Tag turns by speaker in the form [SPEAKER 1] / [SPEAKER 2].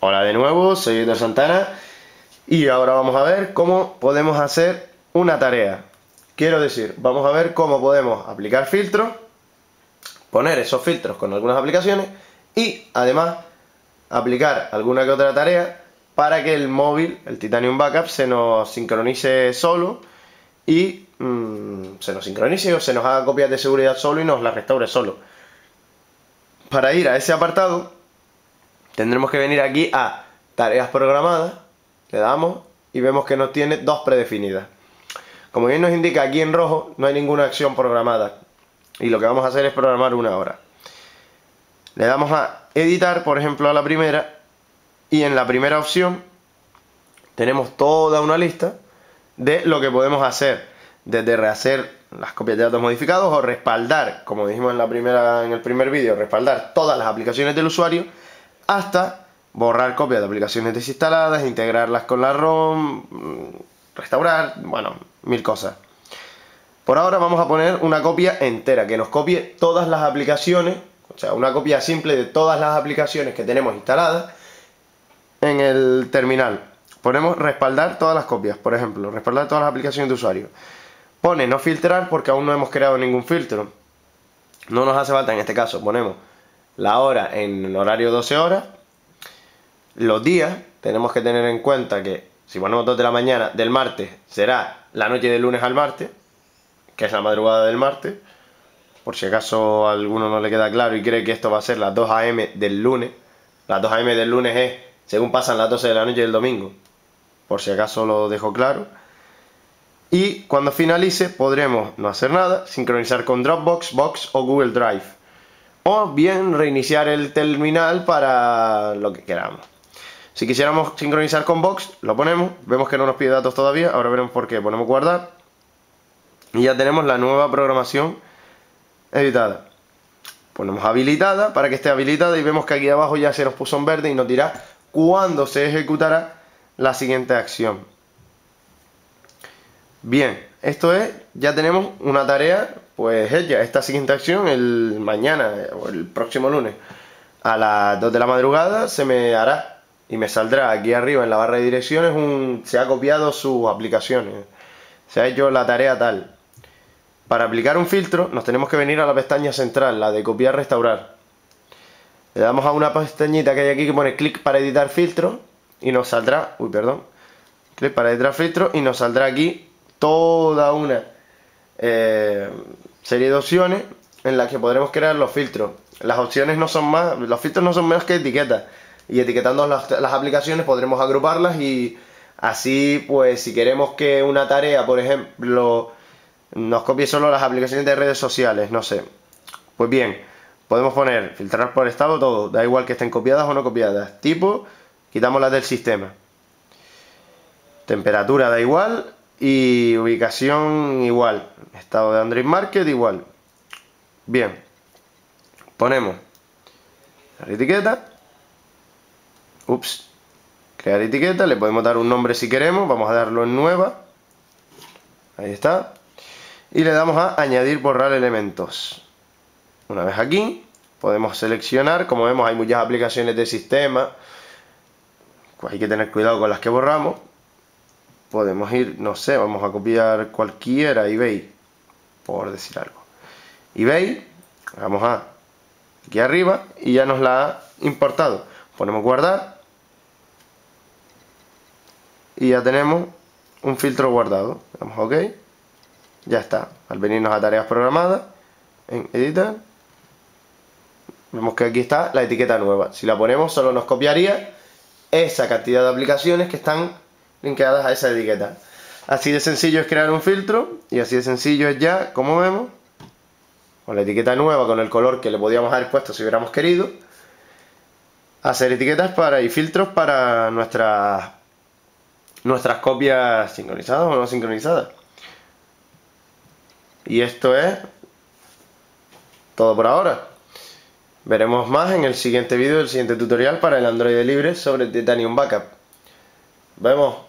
[SPEAKER 1] Hola de nuevo, soy Héctor Santana y ahora vamos a ver cómo podemos hacer una tarea. Quiero decir, vamos a ver cómo podemos aplicar filtros, poner esos filtros con algunas aplicaciones y además aplicar alguna que otra tarea para que el móvil, el Titanium Backup, se nos sincronice solo y mmm, se nos sincronice o se nos haga copias de seguridad solo y nos las restaure solo. Para ir a ese apartado tendremos que venir aquí a tareas programadas, le damos y vemos que nos tiene dos predefinidas. Como bien nos indica aquí en rojo, no hay ninguna acción programada y lo que vamos a hacer es programar una hora. Le damos a editar, por ejemplo, a la primera y en la primera opción tenemos toda una lista de lo que podemos hacer, desde rehacer las copias de datos modificados o respaldar, como dijimos en, la primera, en el primer vídeo, respaldar todas las aplicaciones del usuario hasta borrar copias de aplicaciones desinstaladas, integrarlas con la ROM, restaurar, bueno, mil cosas. Por ahora vamos a poner una copia entera, que nos copie todas las aplicaciones, o sea, una copia simple de todas las aplicaciones que tenemos instaladas en el terminal. Ponemos respaldar todas las copias, por ejemplo, respaldar todas las aplicaciones de usuario. Pone no filtrar porque aún no hemos creado ningún filtro. No nos hace falta en este caso, ponemos la hora en horario 12 horas. Los días, tenemos que tener en cuenta que si ponemos 2 de la mañana del martes, será la noche del lunes al martes, que es la madrugada del martes. Por si acaso a alguno no le queda claro y cree que esto va a ser las 2 a.m. del lunes. Las 2 a.m. del lunes es según pasan las 12 de la noche del domingo. Por si acaso lo dejo claro. Y cuando finalice podremos no hacer nada, sincronizar con Dropbox, Box o Google Drive o bien reiniciar el terminal para lo que queramos. Si quisiéramos sincronizar con Box, lo ponemos, vemos que no nos pide datos todavía, ahora veremos por qué, ponemos guardar y ya tenemos la nueva programación editada. Ponemos habilitada para que esté habilitada y vemos que aquí abajo ya se nos puso en verde y nos dirá cuándo se ejecutará la siguiente acción. Bien, esto es, ya tenemos una tarea pues ella, esta siguiente acción, el mañana o el próximo lunes a las 2 de la madrugada se me hará y me saldrá aquí arriba en la barra de direcciones un, se ha copiado sus aplicaciones, se ha hecho la tarea tal. Para aplicar un filtro nos tenemos que venir a la pestaña central, la de copiar restaurar. Le damos a una pestañita que hay aquí que pone clic para editar filtro y nos saldrá, uy perdón, clic para editar filtro y nos saldrá aquí toda una eh, serie de opciones en las que podremos crear los filtros. Las opciones no son más, los filtros no son menos que etiquetas. Y etiquetando las, aplicaciones podremos agruparlas y así, pues, si queremos que una tarea, por ejemplo, nos copie solo las aplicaciones de redes sociales, no sé. Pues bien, podemos poner filtrar por estado todo, da igual que estén copiadas o no copiadas. Tipo, quitamos las del sistema. Temperatura da igual, y ubicación igual. Estado de Android Market igual. Bien. Ponemos la etiqueta. Ups. Crear etiqueta. Le podemos dar un nombre si queremos. Vamos a darlo en nueva. Ahí está. Y le damos a añadir borrar elementos. Una vez aquí, podemos seleccionar. Como vemos, hay muchas aplicaciones de sistema. Pues hay que tener cuidado con las que borramos podemos ir, no sé, vamos a copiar cualquiera, eBay, por decir algo. eBay, vamos a aquí arriba y ya nos la ha importado. Ponemos guardar y ya tenemos un filtro guardado. Damos OK, ya está. Al venirnos a tareas programadas, en editar, vemos que aquí está la etiqueta nueva. Si la ponemos solo nos copiaría esa cantidad de aplicaciones que están linkeadas a esa etiqueta. Así de sencillo es crear un filtro y así de sencillo es ya, como vemos, con la etiqueta nueva, con el color que le podíamos haber puesto si hubiéramos querido, hacer etiquetas para y filtros para nuestras nuestras copias sincronizadas o no sincronizadas. Y esto es todo por ahora. Veremos más en el siguiente vídeo, el siguiente tutorial para el Android libre sobre Titanium Backup. Vemos.